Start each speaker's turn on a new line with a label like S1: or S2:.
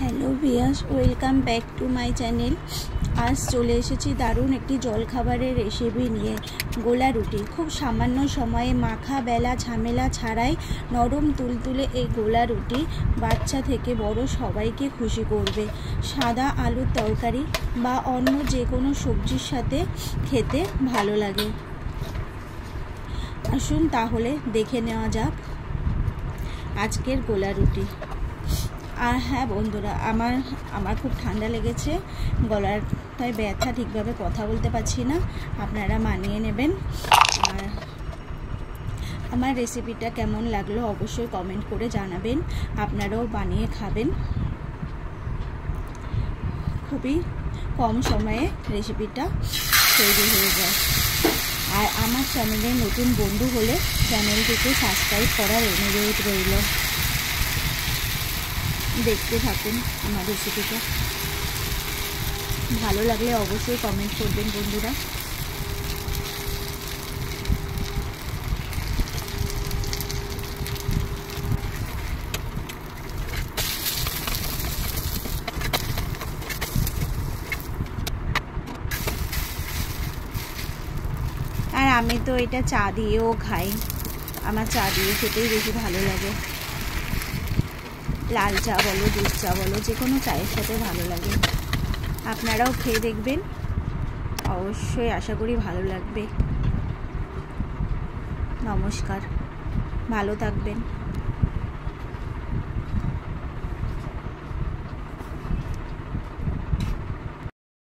S1: Hello viewers welcome back to my channel. আজ চলে এসেছি দারুণ একটি জলখাবারের রেসিপি নিয়ে, গোলা রুটি। খুব সামান্য সময়ে মাখা, বেলা, ঝামেলা ছাড়াই নরম তুলতুলে এই গোলা রুটি বাচ্চা থেকে বড় সবাইকে খুশি করবে। সাদা আলুর তরকারি বা অন্য যে কোনো সবজির সাথে খেতে ভালো লাগে। আসুন তাহলে দেখে নেওয়া যাক আজকের গোলা রুটি। আর হ্যাঁ বন্ধুরা, আমার আমার খুব ঠান্ডা লেগেছে। গলারটায় ব্যথা ঠিকভাবে কথা বলতে পারছি না। আপনারা মানিয়ে নেবেন। আর আমার রেসিপিটা কেমন লাগল অবশ্যই কমেন্ট করে জানাবেন। আপনারাও বানিয়ে খাবেন। খুবই কম সময়ে রেসিপিটা তৈরি হয়ে যায়। আর আমার চ্যানেলের নতুন বন্ধু হলে চ্যানেলটিকে সাবস্ক্রাইব করার অনুরোধ রইল। দেখতে থাকুন আমার রেসিপিটা ভালো লাগলে অবশ্যই কমেন্ট করবেন বন্ধুরা। আর আমি তো এটা চা দিয়েও খাই। আমার চা দিয়ে খেতেই বেশি ভালো লাগে। লাল চা বলো দুধ চা বলো, যে কোনো চায়ের সাথে ভালো লাগে। আপনারাও খেয়ে দেখবেন। অবশ্যই আশা করি ভালো লাগবে। নমস্কার। ভালো থাকবেন।